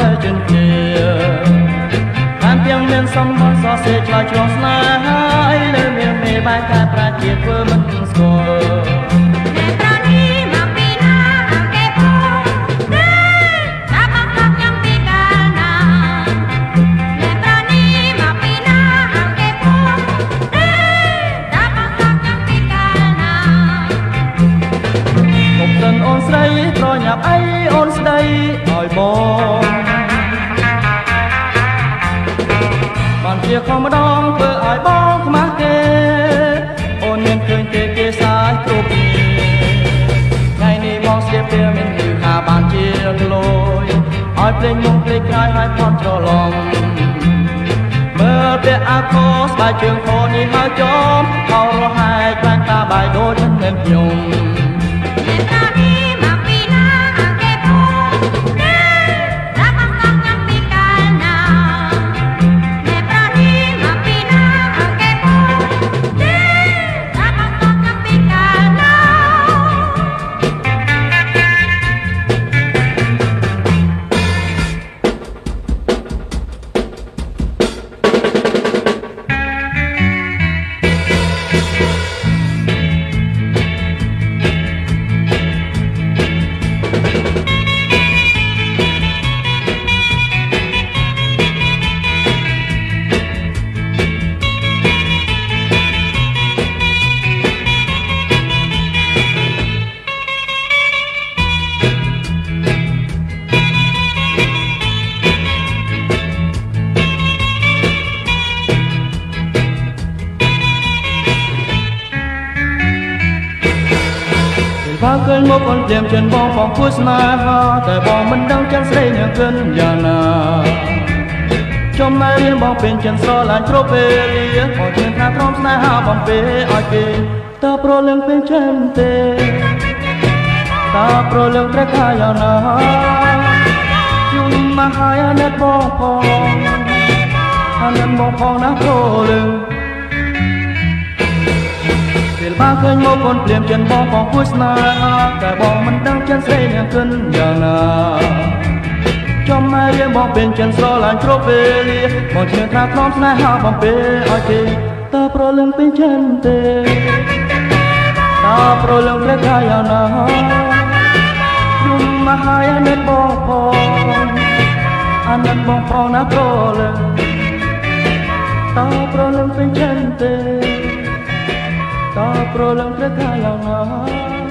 នៅជិនគ្នាតាមទាំងមានសំណសរសេរឆ្លើយឆ្លងស្នេហាលើមានមេបែកតែប្រាជាធ្វើមិនស្គាល់អីអូនស្ដីឲ្យបង បានជាខំម្ដងធ្វើឲ្យបងខ្មាស់គេ អូនមានឃើញទេគេសាយគ្រប់ថ្ងៃនេះមកស្ទាបពេលមានគឺថាបានជាលយឲ្យភ្លេងមកភ្លេងក្រោយឲ្យផន់ច្រឡំមើលពាក់អាខោស្បែកជើងខោនេះហើយចំខោរហែកខ្លាំងតាបាយដូចមិនខ្ញុំ បើឃើញមុខអូនភ្លាមចិនបងបងគួរស្នេហាតែបងមិនដឹងចិនស្រីនឹងគិនយ៉ាងណាចំណែរៀនបងពេញចិនស្រឡាញ់គ្រប់ពេលលាបងជឿថាក្រុមស្នេហាបងពេឲ្យគេតើប្រលឹងពេញចិនទេតើប្រលឹងត្រេកខាយ៉ាងណាជុំមកហើយអាណិតបងផងអាណិតបងផងណាប្រលឹង ពេលបើឃើញមកកូនភ្លាមចិនបងបងគួរស្នេហាតែបងមិនដឹងចិនស្រីនឹងគិនយ៉ាងណាចំម៉ែរៀងបងពេញចិនស្រឡាញ់គ្រប់ពេលលាបងឈ្នះថាក្រុមស្នេហាបងពេលឲ្យគេតើប្រលឹងពេញចិនទេតើប្រលឹងព្រះកាយ៉ាងណាយំមកហើយអាណិតបងផងអាណិតបងផងណាប្រលឹងតើប្រលឹងពេញចិនទេ តប្រលឹងព្រឹកកាលឡើងណា